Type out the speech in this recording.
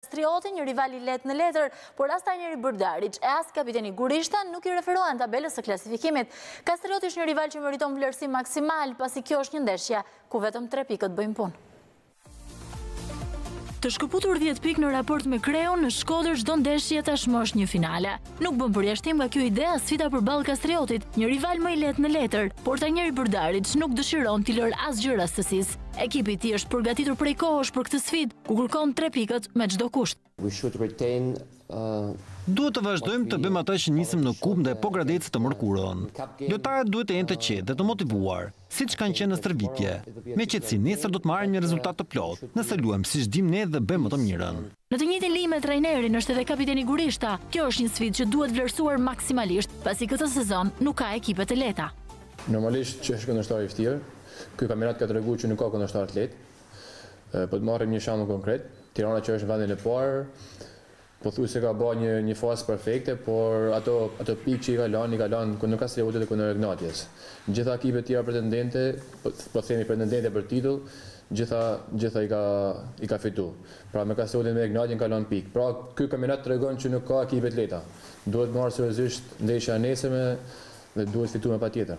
Kastrioti një rival i lehtë në letër, por as trajneri Bërdariç e as kapiteni Gurishta nuk i referohen tabelës së klasifikimit. Kastrioti është një rival që meriton vlerësim maksimal, pasi kjo është një ndeshje, ku vetëm tre pikët bëjnë punë. Të shkëputur dhjetë pikë në raport me kreun në Shkodër çdo ndeshje tashmë është një finale. Nuk bën përjashtim nga kjo ide as sfida përballë Kastriotit, një rival më i lehtë në letër, por trajneri Bërdariç nuk dëshiron t'i lërë asgjë rastësisë. Ekipi i tij është përgatitur prej kohësh për këtë sfidë, ku kërkon tre pikët me çdo kusht. Duhet të vazhdojmë të bëjmë atë që nisëm në kupë ndaj Pogradecit të mërkurën. Lojtarët duhet të jenë të qetë dhe të motivuar, siç kanë qenë në stërvitje. Me qetësi nesër do të marrim një rezultat të plotë, nëse luajmë siç dimë ne dhe bëjmë më të mirën. Në të njëjtën linjë me trajnerin është edhe kapiteni Gurishta. Kjo është një sfidë që duhet vlerësuar maksimalisht, pasi këtë sezon nuk ka ekipe të lehta. Normalisht që është kundërshtar i vështirë. Ky kampionat ka treguar që nuk ka kundërshtarë të lehtë. Po të marrim një shembull konkret, Tirana që është në vendin e parë, pothuajse ka ba një një fazë perfekte, por ato ato pikë që i ka lanë, i ka lanë kundër Kastriotit dhe kundër Egnatias. Gjitha ekipet tjera pretendente, po themi pretendente për titull, gjitha gjitha i ka i ka fitu. Pra me Kastriotin me Egnatian ka lanë pikë. Pra ky kampionat tregon që nuk ka ekipe të lehta. Duhet marrë seriozisht ndeshja e nesërme dhe duhet fitu me patjetër.